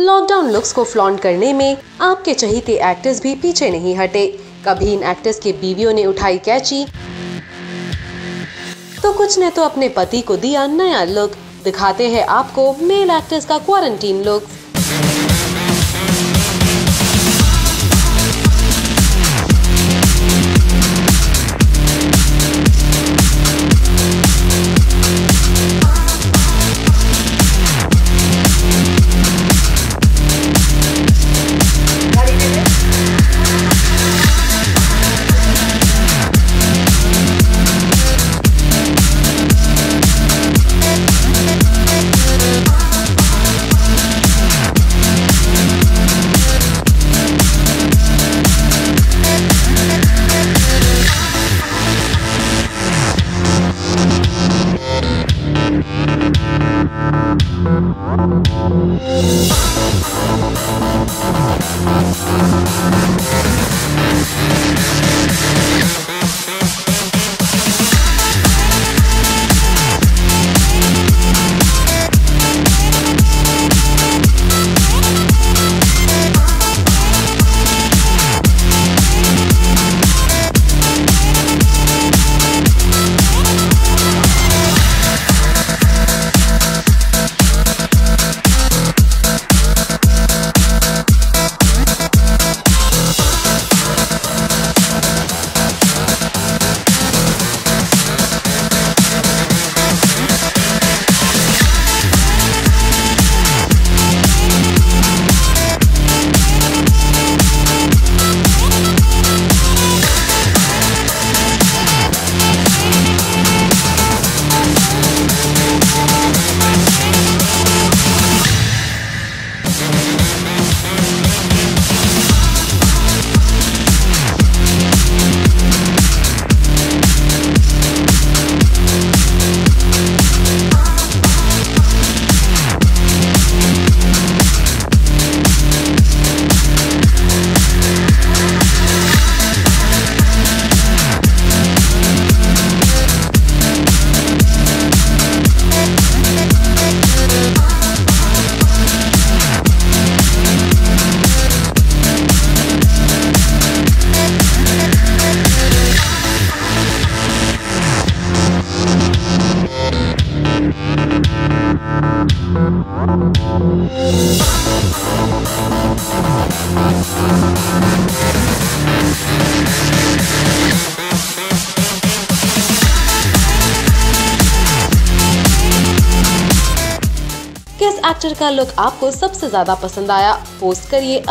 Lockdown looks को flaunt करने में आपके चहीते एक्टर्स भी पीछे नहीं हटे। कभी इन एक्टर्स के बीवियों ने उठाई कैची तो कुछ ने तो अपने पति को दिया नया लुक। दिखाते हैं आपको मेल एक्टर्स का क्वारंटीन लुक। We'll be. किस एक्टर का लुक आपको सबसे ज़्यादा पसंद आया पोस्ट करिए